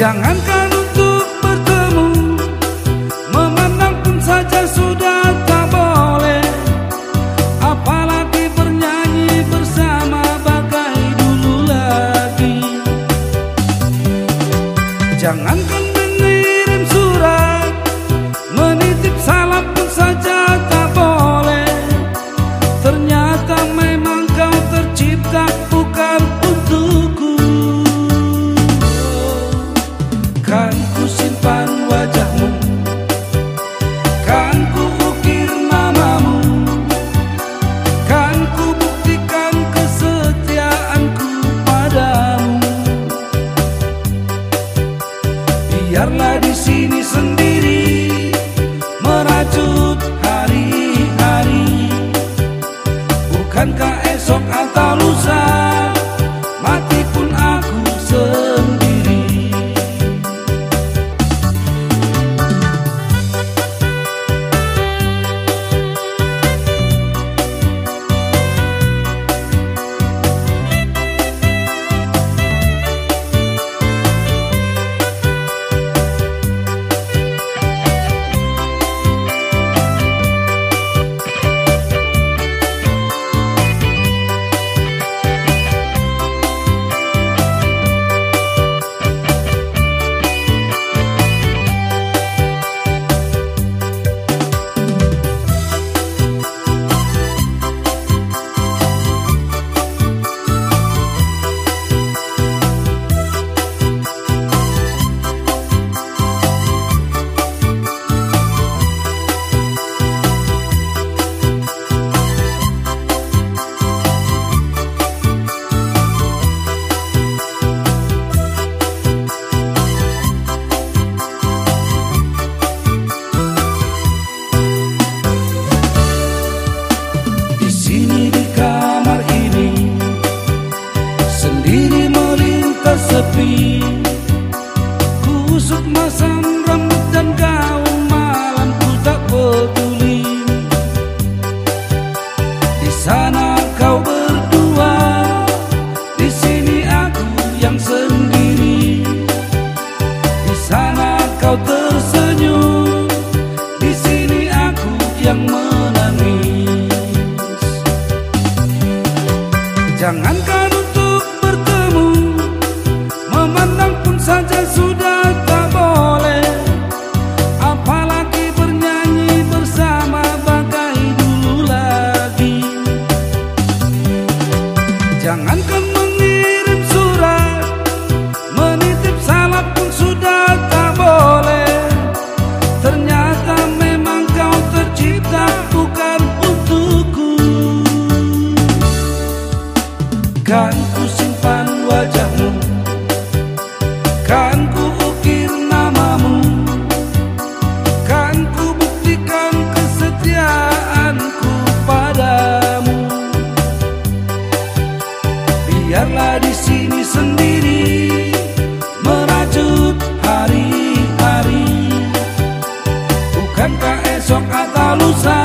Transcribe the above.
Jangankan biarlah di sini sendiri meracun masam rambut dan kau malam ku tak peduli. Di sana kau berdua Di sini aku yang sendiri. Di sana kau tersenyum Di sini aku yang Jangankan biarlah di sini sendiri merajut hari-hari. Bukankah esok atau lusa